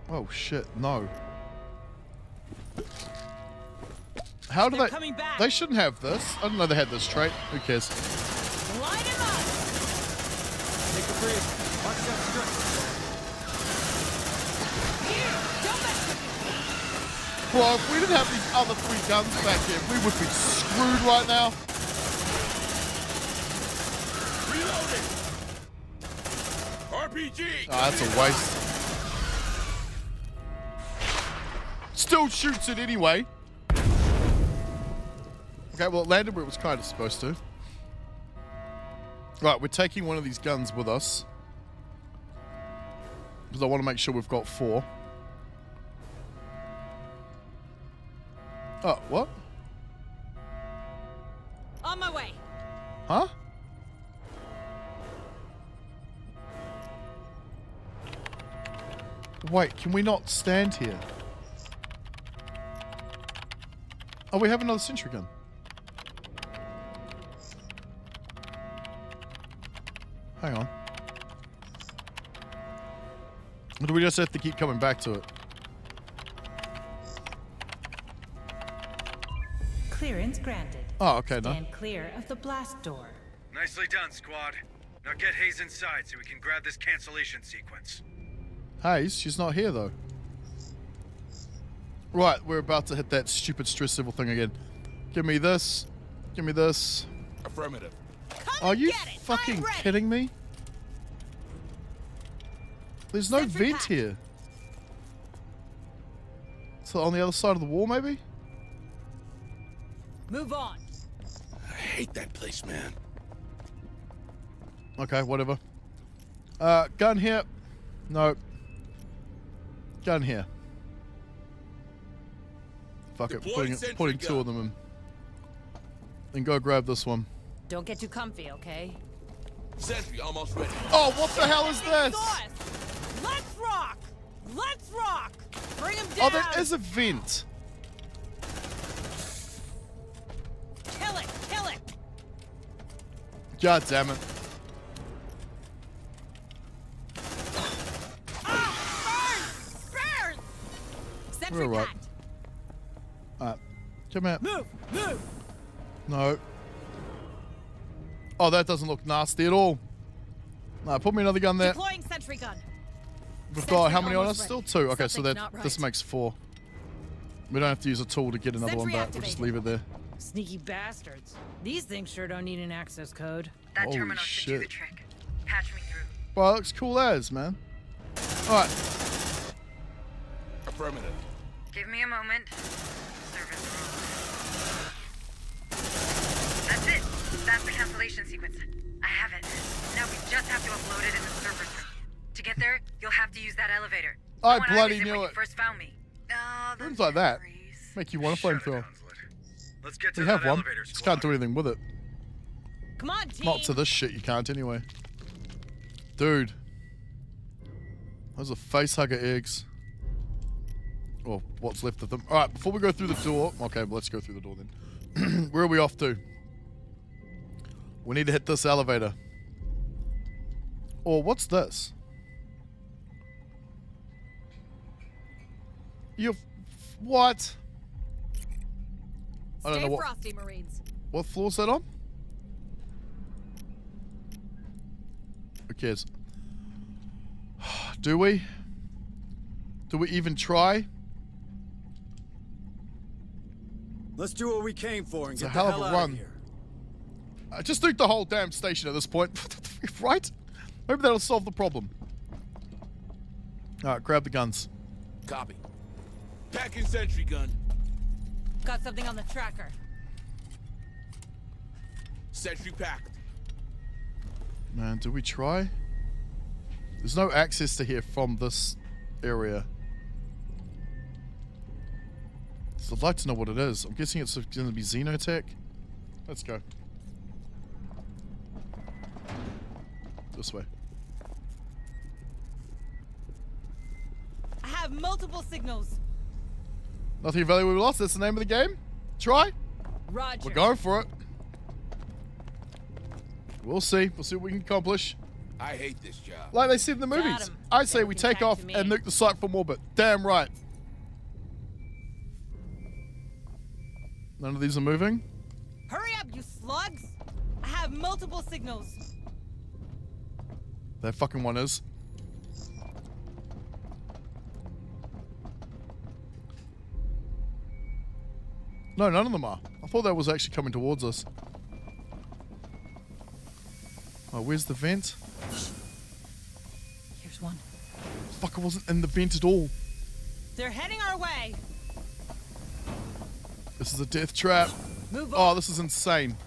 Oh shit, no. How do They're they? coming back. They shouldn't have this. I didn't know they had this trait. Who cares? Line him up! Take a breather. Watch that strip. Here! Don't mess Well, if we didn't have these other three guns back here, we would be screwed right now. Reloading! RPG! Oh, ah, that's a waste. Still shoots it anyway. Okay, well, it landed where it was kind of supposed to. Right, we're taking one of these guns with us. Because I want to make sure we've got four. Oh, what? On my way. Huh? Wait, can we not stand here? Oh, we have another sentry gun. Hang on. Or do we just have to keep coming back to it? Oh, okay, no. Stand clear of the blast door. Nicely done, squad. Now get Hayes inside so we can grab this cancellation sequence. Hayes, she's not here though. Right, we're about to hit that stupid stress civil thing again. Give me this. Give me this. Affirmative. Come Are you get it. fucking I'm kidding me? There's no Sentry vent pack. here. So on the other side of the wall, maybe? Move on. I hate that place, man. Okay, whatever. Uh, gun here. No. Gun here. Fuck it. Putting, putting two gun. of them in. And go grab this one. Don't get too comfy, okay? Sentry almost ready. Oh, what the hell is this? Let's rock! Let's rock! Bring him down! Oh, there is a vent. God damn it. Ah! Burn! Burn! We're Alright. Alright. Come here. Move! Move! No. Oh, that doesn't look nasty at all. No, put me another gun there. Deploying sentry gun. We've Sentry got how many on us? almost Still two. Okay, so that not this makes four. We don't have to use a tool to get another one Sentry back. We'll just leave it there. Sneaky bastards. These things sure don't need an access code. That Holy terminal should do the shit. trick. Patch me through. Well, that looks cool as, man. Alright. Affirmative. Give me a moment. Service room. That's it. That's the cancellation sequence. I have it. Now we just have to upload it in the servers room. To get there, you'll have to use that elevator. I The bloody was knew it. first found me. Oh, Rooms like that make you want a Shut flamethrower. Hunslet. Let's get to We that have one. elevator, Just can't do anything with it. Come on, team. Not to this shit, you can't anyway. Dude. Those are face hugger eggs. Or what's left of them. Alright, before we go through the door. Okay, well, let's go through the door then. Where are we off to? We need to hit this elevator. Or what's this? You. What? I don't Stay know what. frosty, Marines. What floor's that on? Who cares? Do we? Do we even try? Let's do what we came for and It's a get hell the of hell a out run. of here. Uh, just loot the whole damn station at this point. right? Maybe that'll solve the problem. Alright, grab the guns. Copy. Packing sentry gun. Got something on the tracker. Sentry packed. Man, do we try? There's no access to here from this area. So I'd like to know what it is. I'm guessing it's going to be Xenotech. Let's go. This way. I have multiple signals. Nothing of value we lost. That's the name of the game. Try. Roger. We're going for it. We'll see. We'll see what we can accomplish. I hate this job. Like they said in the movies. movies. 'em. I say we take off and nuke the site from orbit. Damn right. None of these are moving. Hurry up, you slugs! I have multiple signals. That fucking one is. No, none of them are. I thought that was actually coming towards us. Oh, where's the vent? Here's one. Fuck, I wasn't in the vent at all. They're heading our way. This is a death trap. Move Oh, this is insane.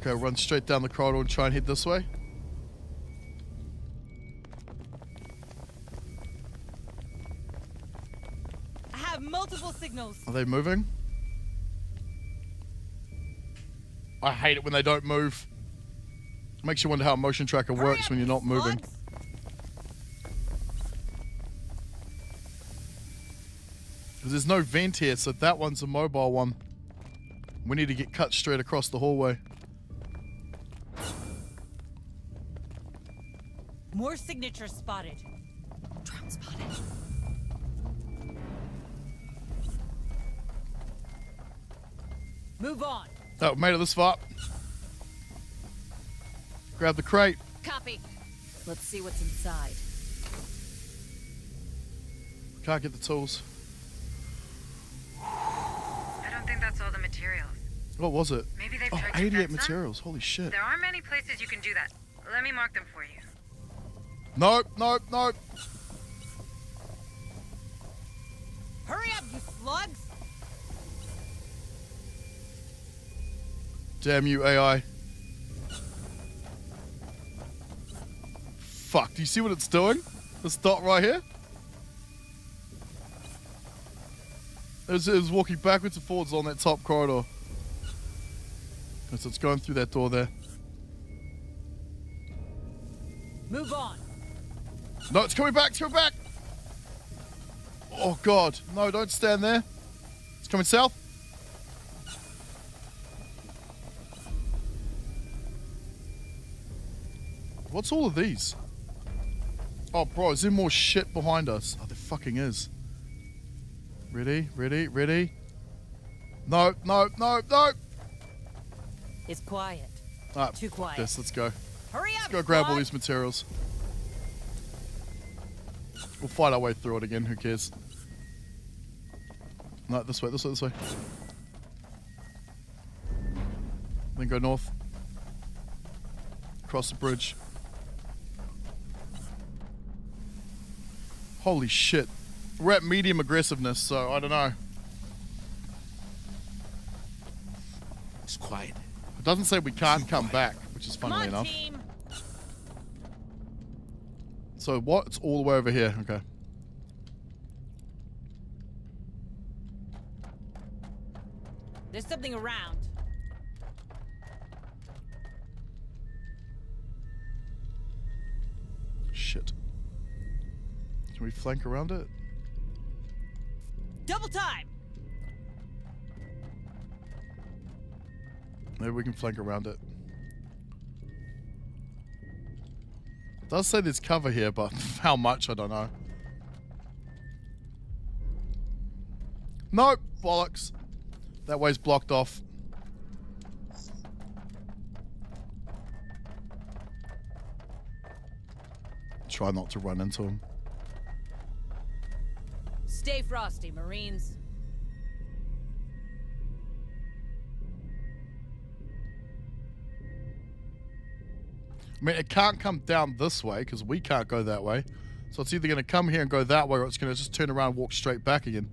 Okay, run straight down the corridor and try and head this way. Have multiple signals. Are they moving? I hate it when they don't move. Makes you wonder how a motion tracker Hurry works up, when you're not moving. slugs. Because there's no vent here, so that one's a mobile one. We need to get cut straight across the hallway. More signatures spotted. Move on. Oh, made it this far. Grab the crate. Copy. Let's see what's inside. Can't get the tools. I don't think that's all the materials. What was it? Maybe they've Oh, tried 88 materials. Holy shit. There aren't many places you can do that. Let me mark them for you. Nope, nope, nope. Hurry up, you slugs! Damn you, AI. Fuck, do you see what it's doing? This dot right here? It was, it was walking backwards and forwards on that top corridor. And so it's going through that door there. Move on. No, it's coming back, it's coming back! Oh god, no, don't stand there. It's coming south. What's all of these? Oh, bro, is there more shit behind us? Oh, there fucking is. Ready, ready, ready. No, no, no, no! It's quiet. Alright, Too quiet. Yes, let's go. Hurry up! Let's go grab all these materials. We'll fight our way through it again, who cares? No, this way, this way, this way. Then go north. Cross the bridge. Holy shit. We're at medium aggressiveness, so I don't know. It's quiet. It doesn't say we can't come back, which is funny enough. team. So what? It's all the way over here. Okay. There's something around. Flank around it? Double time. Maybe we can flank around it. It does say there's cover here, but how much, I don't know. Nope, bollocks. That way's blocked off. Try not to run into him. Stay frosty, Marines. I mean, it can't come down this way because we can't go that way. So it's either going to come here and go that way or it's going to just turn around and walk straight back again.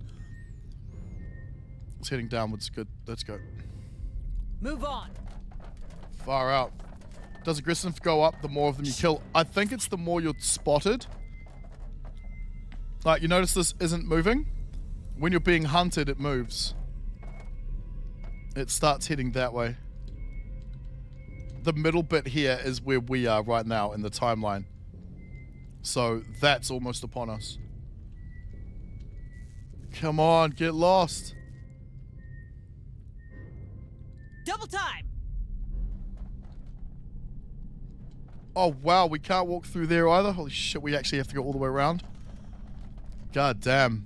It's heading downwards. Good. Let's go. Move on. Far out. Does aggressive go up the more of them you kill? I think it's the more you're spotted. Like, you notice this isn't moving? When you're being hunted, it moves. It starts heading that way. the middle bit here is where we are right now in the timeline. So that's almost upon us. Come on, get lost. Double time! Oh wow, we can't walk through there either. Holy shit, we actually have to go all the way around. God damn.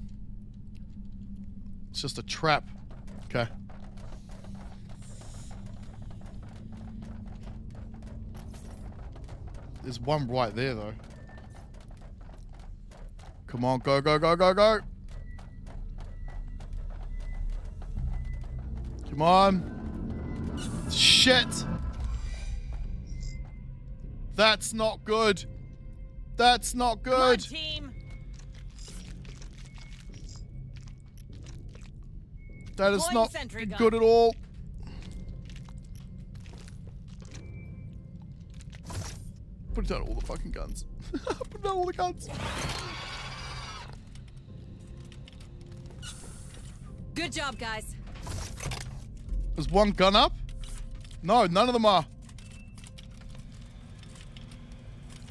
It's just a trap. Okay. There's one right there though. Come on, go, go, go, go, go. Come on. Shit. That's not good. That's not good. team! That is not good at all. Put down all the fucking guns. Put down all the guns. Good job, guys. Is one gun up? No, none of them are.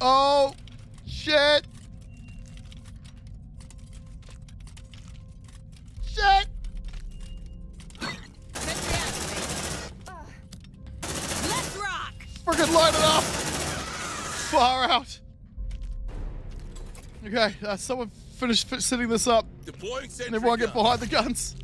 Oh, shit. Shit. Far out. Okay, uh, someone finish, setting this up. Deploying And everyone get behind the guns.